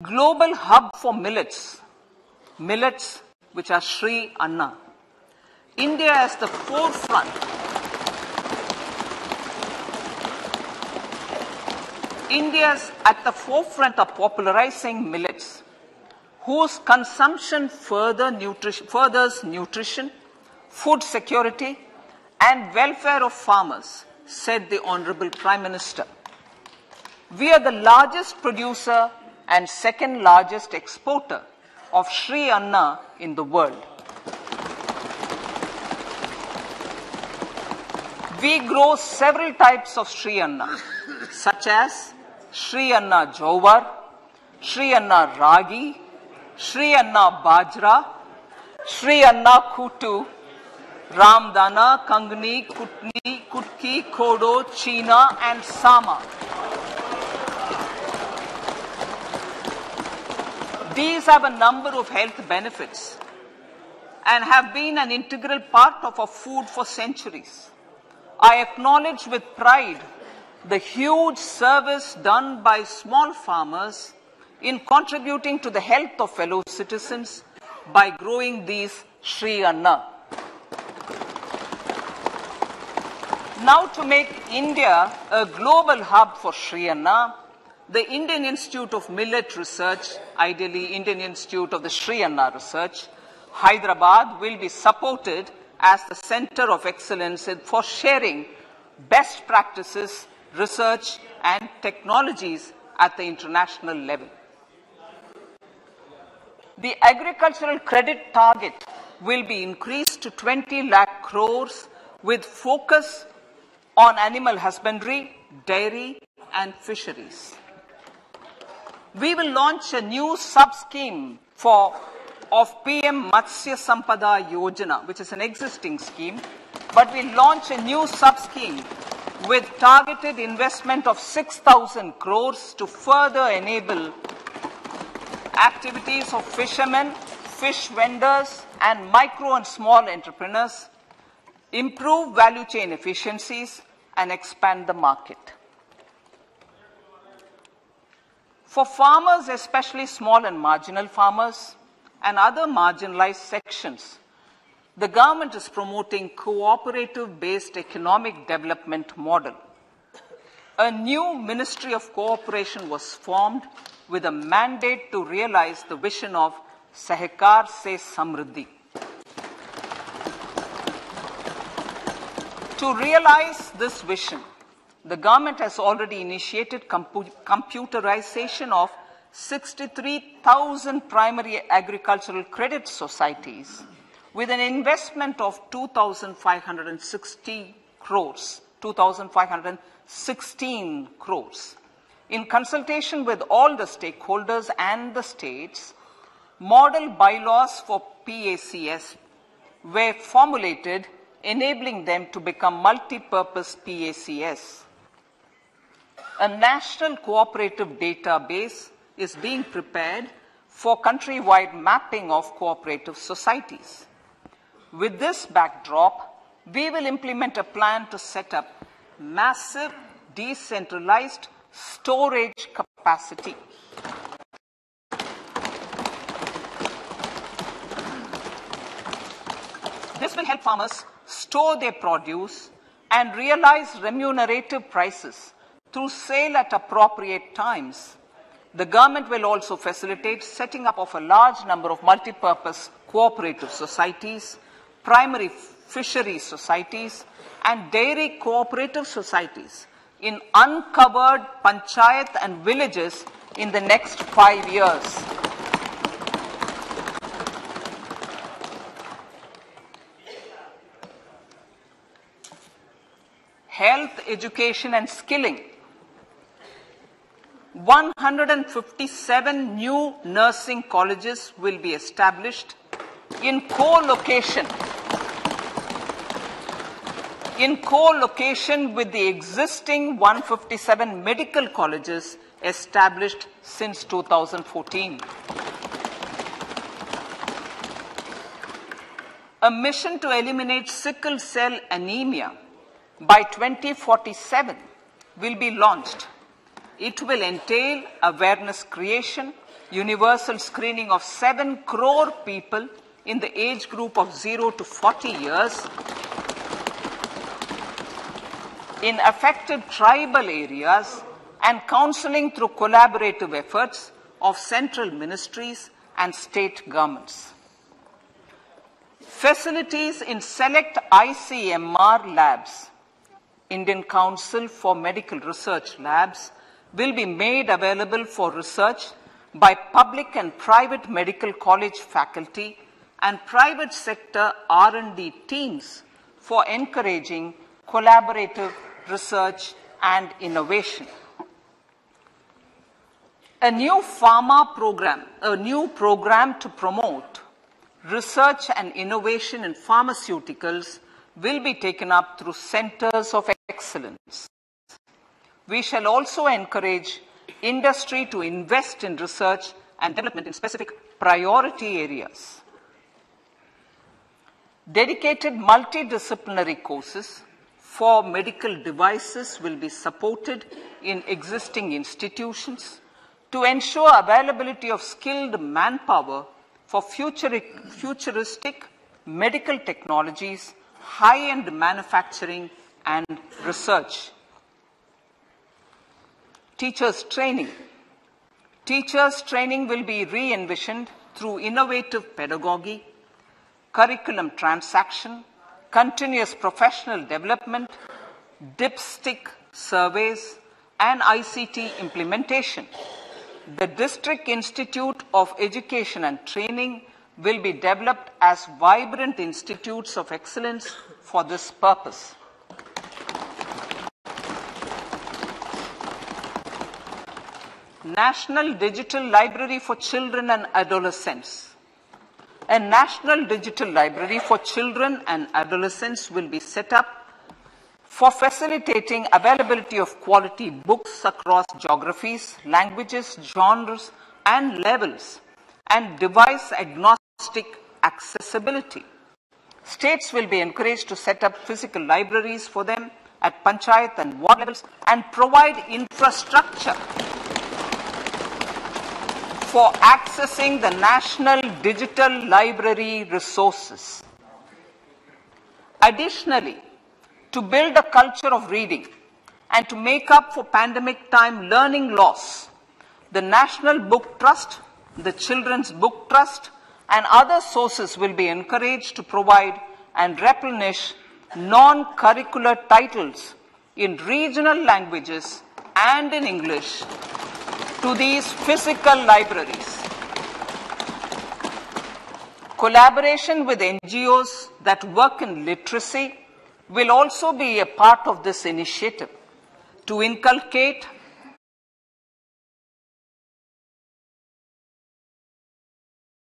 global hub for millets, millets which are Shree Anna. India is the forefront. India is at the forefront of popularizing millets, whose consumption further furthers nutrition, food security, and welfare of farmers, said the Honorable Prime Minister. We are the largest producer and second largest exporter of Shree Anna in the world. We grow several types of Shree Anna, such as Shree Anna Jowar, Shree Anna Ragi, Shree Anna Bajra, Shree Anna Kutu, Ramdana, Kangni, Kutni, Kutki, Kodo, Cheena, and Sama. These have a number of health benefits and have been an integral part of our food for centuries. I acknowledge with pride the huge service done by small farmers in contributing to the health of fellow citizens by growing these Shree Anna. Now to make India a global hub for Shree Anna, the Indian Institute of Millet Research, ideally Indian Institute of the Shree Anna Research, Hyderabad will be supported as the center of excellence for sharing best practices, research and technologies at the international level. The agricultural credit target will be increased to 20 lakh crores with focus on animal husbandry, dairy and fisheries. We will launch a new sub-scheme for of PM Matsya Sampada Yojana, which is an existing scheme, but we launch a new sub-scheme with targeted investment of 6,000 crores to further enable activities of fishermen, fish vendors, and micro and small entrepreneurs, improve value chain efficiencies, and expand the market. For farmers, especially small and marginal farmers, and other marginalized sections, the government is promoting cooperative-based economic development model. A new Ministry of Cooperation was formed with a mandate to realize the vision of Sahakar Se Samriddhi. To realize this vision, the government has already initiated compu computerization of 63,000 primary agricultural credit societies with an investment of 2,560 crores, 2,516 crores. In consultation with all the stakeholders and the states, model bylaws for PACS were formulated enabling them to become multi-purpose PACS. A national cooperative database is being prepared for countrywide mapping of cooperative societies. With this backdrop, we will implement a plan to set up massive decentralized storage capacity. This will help farmers store their produce and realize remunerative prices through sale at appropriate times. The government will also facilitate setting up of a large number of multi-purpose cooperative societies, primary fisheries societies, and dairy cooperative societies in uncovered panchayat and villages in the next five years. Health, education and skilling. 157 new nursing colleges will be established in co-location in co-location with the existing 157 medical colleges established since 2014. A mission to eliminate sickle cell anemia by 2047 will be launched. It will entail awareness creation, universal screening of 7 crore people in the age group of 0 to 40 years in affected tribal areas and counseling through collaborative efforts of central ministries and state governments. Facilities in select ICMR labs, Indian Council for Medical Research Labs, will be made available for research by public and private medical college faculty and private sector R&D teams for encouraging collaborative research and innovation. A new pharma program, a new program to promote research and innovation in pharmaceuticals will be taken up through centers of excellence. We shall also encourage industry to invest in research and development in specific priority areas. Dedicated multidisciplinary courses for medical devices will be supported in existing institutions to ensure availability of skilled manpower for futuristic medical technologies, high-end manufacturing and research. Teachers training. Teachers training will be re-envisioned through innovative pedagogy, curriculum transaction, continuous professional development, dipstick surveys, and ICT implementation. The District Institute of Education and Training will be developed as vibrant institutes of excellence for this purpose. National Digital Library for Children and Adolescents. A National Digital Library for Children and Adolescents will be set up for facilitating availability of quality books across geographies, languages, genres, and levels, and device agnostic accessibility. States will be encouraged to set up physical libraries for them at panchayat and ward levels and provide infrastructure for accessing the national digital library resources. Additionally, to build a culture of reading and to make up for pandemic time learning loss, the National Book Trust, the Children's Book Trust, and other sources will be encouraged to provide and replenish non-curricular titles in regional languages and in English to these physical libraries. Collaboration with NGOs that work in literacy will also be a part of this initiative to inculcate